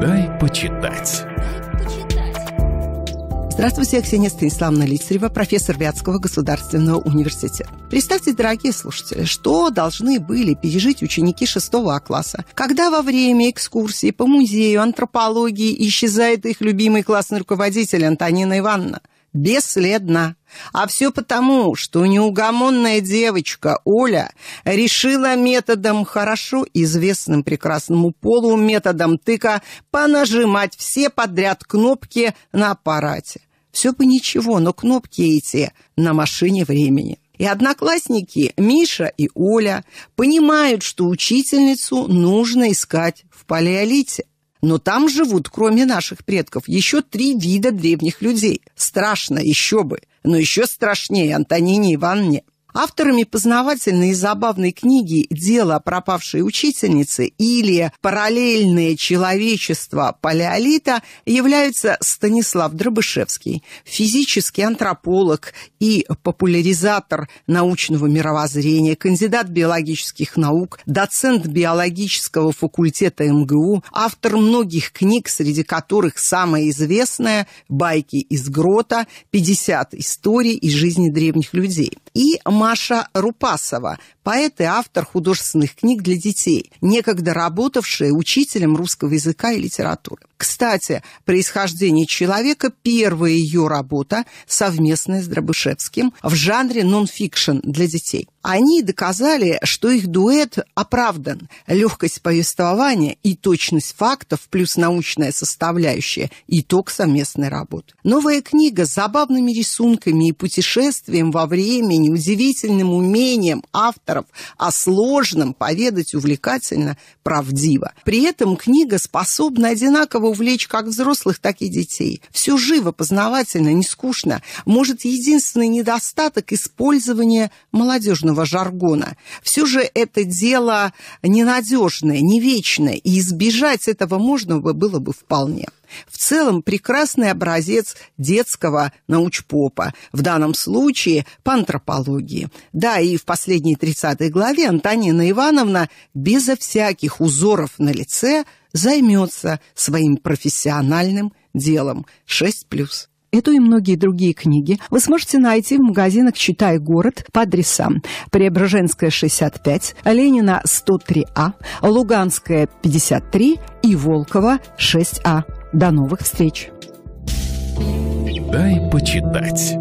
Дай почитать. Здравствуйте, я Ксения Станиславовна Лицарева, профессор Вятского государственного университета. Представьте, дорогие слушатели, что должны были пережить ученики шестого класса, когда во время экскурсии по музею антропологии исчезает их любимый классный руководитель Антонина Ивановна. Бесследно. А все потому, что неугомонная девочка Оля решила методом хорошо известным прекрасному полу, методом тыка, понажимать все подряд кнопки на аппарате. Все бы ничего, но кнопки эти на машине времени. И одноклассники Миша и Оля понимают, что учительницу нужно искать в палеолите. Но там живут, кроме наших предков, еще три вида древних людей. Страшно, еще бы. Но еще страшнее Антонине Ивановне. Авторами познавательной и забавной книги «Дело о пропавшей учительнице» или «Параллельное человечество палеолита» являются Станислав Дробышевский, физический антрополог и популяризатор научного мировоззрения, кандидат биологических наук, доцент биологического факультета МГУ, автор многих книг, среди которых самая известная «Байки из грота», «50 историй из жизни древних людей» и Маша Рупасова, поэт и автор художественных книг для детей, некогда работавшая учителем русского языка и литературы. Кстати, «Происхождение человека» – первая ее работа, совместная с Дробышевским, в жанре нон-фикшн для детей. Они доказали, что их дуэт оправдан. Легкость повествования и точность фактов плюс научная составляющая – итог совместной работы. Новая книга с забавными рисунками и путешествием во времени, удивительным умением авторов о сложном поведать увлекательно, правдиво. При этом книга способна одинаково увлечь как взрослых, так и детей. Все живо, познавательно, не скучно. Может, единственный недостаток – использования молодежного жаргона. Все же это дело ненадежное, не вечное, и избежать этого можно было бы вполне. В целом прекрасный образец детского научпопа, в данном случае по антропологии. Да, и в последней 30 главе Антонина Ивановна безо всяких узоров на лице займется своим профессиональным делом. 6+. Эту и многие другие книги вы сможете найти в магазинах «Читай город» по адресам Преображенская, 65, Ленина, 103А, Луганская, 53 и Волкова, 6А. До новых встреч! Дай почитать.